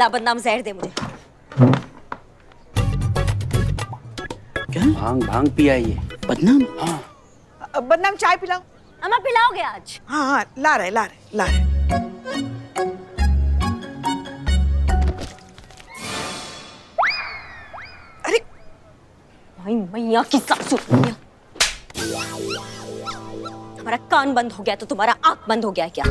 ला बदनाम जहर दे मुझे। क्या? भाँग भाँग पिया ये बदनाम? हाँ। बदनाम चाय पिलाओ अम्मा पिलाओगे आज? हाँ हाँ ला रहे ला रहे ला रहे। अरे! भाई मैया की सासू मैया हमारा कान बंद हो गया तो तुम्हारा आँख बंद हो गया क्या?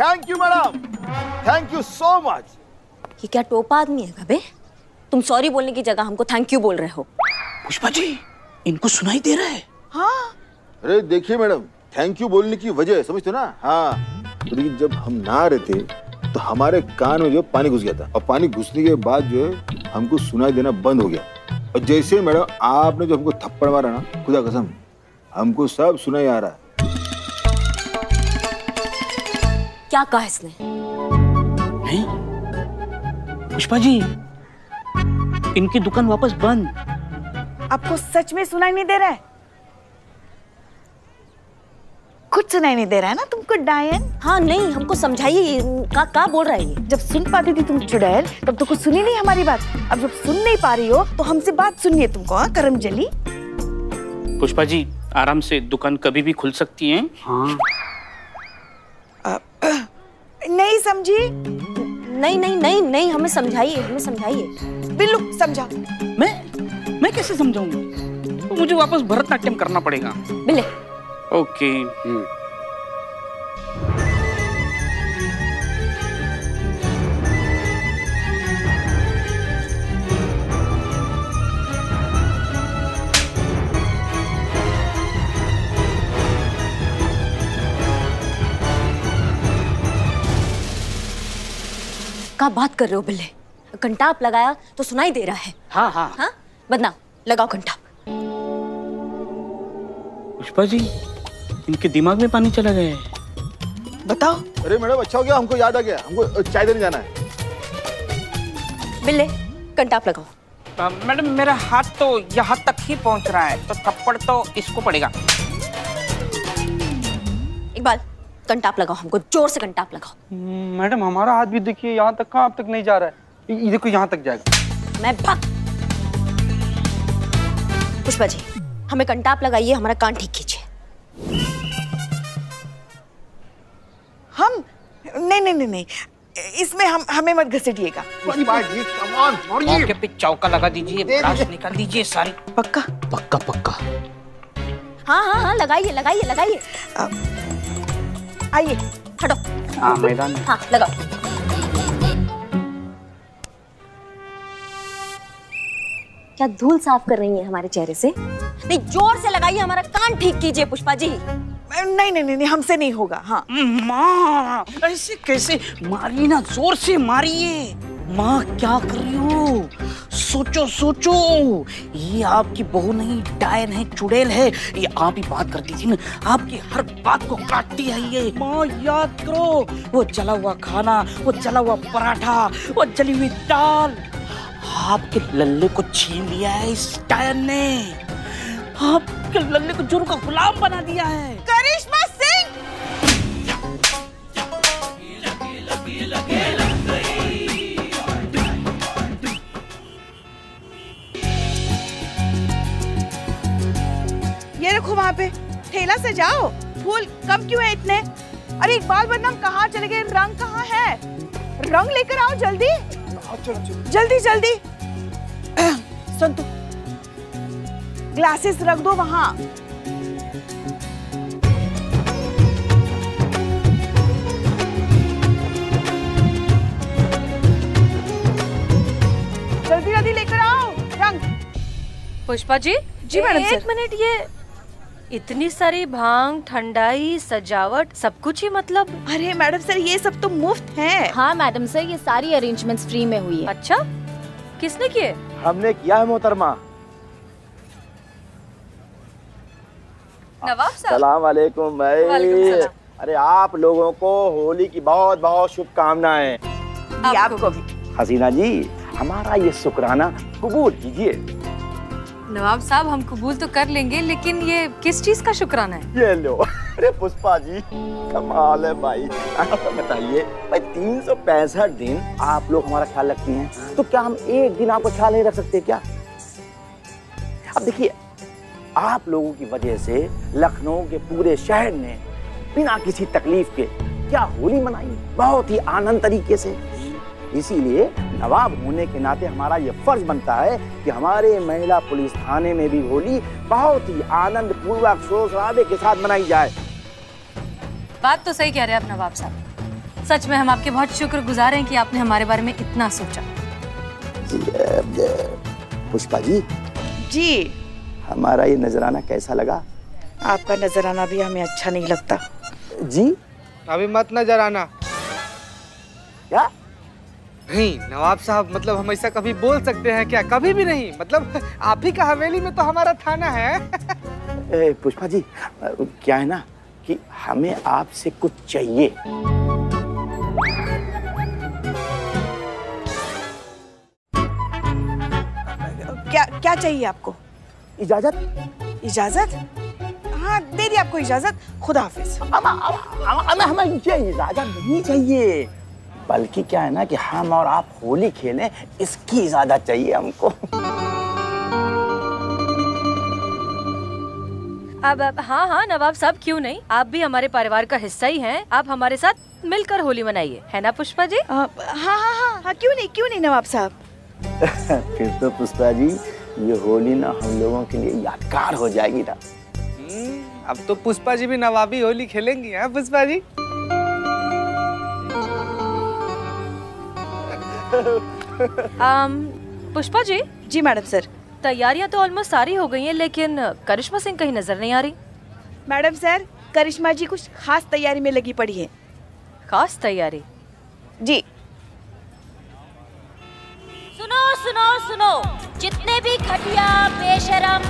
Thank you madam thank you so much ये क्या टोपा आदमी है बे तुम सॉरी बोलने की जगह हमको थैंक यू बोल रहे हो। पुष्पा जी इनको सुनाई दे रहा है। हाँ। अरे देखिए मैडम थैंक यू बोलने की वजह है समझते ना? हाँ। लेकिन जब हम नहा रहे थे तो हमारे कान में जो पानी घुस गया था। और पानी घुसने के बाद जो है हमको सुनाई देना बंद हो गया। और जैसे मैडम आपने जो हमको थप्पड़ मारा ना खुदा कसम हमको सब सुनाई आ रहा है। क्या कहा इसने? हैं? पुष्पा जी इनकी दुकान वापस बंद। आपको सच में सुनाई नहीं दे रहा है? कुछ सुनाई नहीं दे रहा है ना तुमको डायन? हाँ नहीं हमको समझाइए का का बोल रहा है ये? जब सुन पाती थी तुम चुड़ैल तब तो कुछ सुनी नहीं हमारी बात। अब जब सुन नहीं पा रही हो तो हमसे बात सुनिए तुमको हाँ करम जली। पुष्पा जी आराम से दुकान कभी भी खुल सकती है? हाँ नहीं समझी? नहीं नहीं नहीं नहीं हमें समझाइए हमें समझाइए। बिल्लू समझा मैं मैं कैसे समझाऊँगा तो मुझे वापस भरतनाट्यम करना पड़ेगा। बिल्ले। ओके का बात कर रहे हो बिल्ले? घंटा आप लगाया तो सुनाई दे रहा है। हाँ हाँ। हाँ? बदनाम लगाओ घंटा। पुष्पा जी इनके दिमाग में पानी चला गया है। बताओ। अरे मैडम अच्छा हो गया हमको याद आ गया। हमको चाय देने जाना है। बिल्ले घंटा आप लगाओ। मैडम मेरा हाथ तो यहाँ तक ही पहुँच रहा है तो थप्पड़ तो इसको पड़ेगा। इकबाल घंटा आप लगाओ हमको ज़ोर से घंटा आप लगाओ। मैडम हमारा हाथ भी देखिए यहाँ तक कहाँ अब तक नहीं जा रहा है। ये- देखो यहाँ तक जाएगा। मैं भाग। पुष्पा जी हमें घंटा आप लगाइए हमारा कान ठीक कीजिए। हम नहीं नहीं नहीं नहीं इसमें हम हमें मत घसीटिएगा। पुष्पा जी कम ऑन मौके पे चौका लगा दीजिए निकाल दीजिए सारी। पक्का? पक्का पक्का। हाँ हाँ हाँ लगाइए लगाइए लगाइए। आइए हटो। हाँ मैदान हाँ लगाओ। क्या धूल साफ़ कर रही है हमारे चेहरे से? नहीं ज़ोर से लगाइए हमारा कान ठीक कीजिए पुष्पा जी। नहीं नहीं नहीं नहीं हमसे नहीं होगा हाँ। माँ ऐसे कैसे? मारिए ना ज़ोर से मारिए। माँ क्या कर रही हो? सोचो सोचो। ये आपकी बहू नहीं, डायन है, चुड़ैल है। ये आप ही बात करती थी ना, आपकी हर बात को काटती है ये। माँ, याद करो, वो जला हुआ खाना, वो जला हुआ पराठा, वो जली हुई दाल। आपके लल्ले को छीन लिया है इस डायन ने। आपके लल्ले को जोरू का गुलाम बना दिया है। करिश्मा ये रखो वहाँ पे। ठेला से जाओ फूल कम क्यों है इतने? अरे इकबाल बदनाम कहाँ चले गए? रंग कहाँ है? रंग लेकर आओ जल्दी। जल्दी जल्दी। सुन तू ग्लासेस रख दो वहाँ। जल्दी जल्दी लेकर आओ। रंग। पुष्पा जी जी, मैडम एक मिनट ये इतनी सारी भाँग ठंडाई सजावट सब कुछ ही मतलब। अरे मैडम सर ये सब तो मुफ़्त है। हाँ मैडम सर ये सारी अरेंजमेंट्स फ्री में हुई है। अच्छा किसने किए? हमने किया है मोहतरमा। नवाब साहब सलाम वालेकुम वालेकुम भाई अरे आप लोगों को होली की बहुत बहुत शुभकामनाएँ आपको भी। हसीना जी हमारा ये शुक्राना कबूल कीजिए। नवाब साहब, हम कबूल तो कर लेंगे, लेकिन ये किस चीज़ का शुक्राना है? ये लो। अरे पुष्पा जी, कमाल है भाई। बताइए, भाई तीन सौ पैंसठ दिन आप लोग हमारा ख्याल रखती हैं तो क्या हम एक दिन आपका ख्याल नहीं रख सकते क्या? अब देखिए, आप लोगों की वजह से लखनऊ के पूरे शहर ने बिना किसी तकलीफ़ के क्या होली मनाई? बहुत ही आनंद तरीके से। इसीलिए नवाब होने के नाते हमारा ये फ़र्ज़ बनता है कि हमारे महिला पुलिस थाने में भी होली बहुत ही आनंद पूर्वक शोर शराबे के साथ मनाई जाए। बात तो सही कह रहे हैं आप नवाब साहब। सच में हम आपके बहुत शुक्रगुजार हैं कि आपने हमारे बारे में इतना सोचा। पुष्पा जी। जी। हमारा ये नजराना कैसा लगा? आपका नजराना भी हमें अच्छा नहीं लगता। जी? अभी मत नज़र आना क्या? नहीं नवाब साहब मतलब हम ऐसा कभी बोल सकते हैं क्या? कभी भी नहीं। मतलब आप ही का हवेली में तो हमारा थाना है। पुष्पा जी क्या है ना कि हमें आपसे कुछ चाहिए। क्या क्या चाहिए आपको? इजाज़त? इजाज़त? हाँ दे दी आपको इजाज़त। खुदा हाफिज। हमें हमें ये इजाज़त नहीं चाहिए। बल्कि क्या है ना कि हम और आप होली खेलें इसकी इजाज़त चाहिए हमको। अब अब हाँ हाँ नवाब साहब क्यों नहीं? आप भी हमारे परिवार का हिस्सा ही हैं। आप हमारे साथ मिलकर होली मनाइए। है ना पुष्पा जी? आ, हाँ हाँ हाँ हाँ क्यों नहीं क्यों नहीं नवाब साहब? फिर तो पुष्पा जी ये होली ना हम लोगों के लिए यादगार हो जाएगी ना। हम्म, अब तो पुष्पा जी भी नवाबी होली खेलेंगी हैं पुष्पा जी? आम, पुष्पा जी? जी मैडम सर। तैयारियाँ तो ऑलमोस्ट सारी हो गई हैं लेकिन करिश्मा सिंह कहीं नज़र नहीं आ रही? मैडम सर करिश्मा जी कुछ खास तैयारी में लगी पड़ी है। खास तैयारी? जी। सुनो सुनो सुनो। जितने भी घटिया बेशरम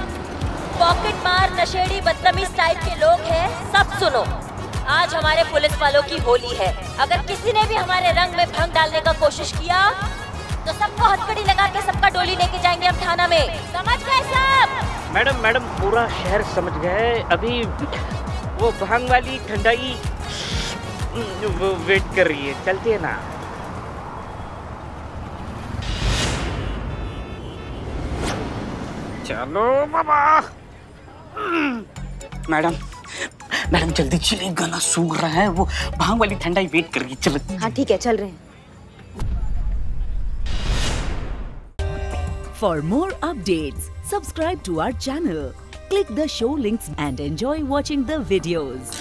पॉकेट मार नशेड़ी बदतमीज टाइप के लोग हैं सब सुनो। आज हमारे पुलिस वालों की होली है। अगर किसी ने भी हमारे रंग में भंग डालने का कोशिश किया तो सबको हथकड़ी लगा के सबका डोली लेके जाएँगे हम थाना में। समझ गए सब? मैडम मैडम पूरा शहर समझ गए। अभी वो भाँग वाली ठंडाई वो वेट कर रही है। चलती है ना। चलो बाबा। मैडम मैडम जल्दी चले गला सूख रहा है वो। भाँग वाली ठंडाई वेट करगी चल। हाँ ठीक है चल रहे for more update subscribe to our channel click the show links and enjoy watching the videos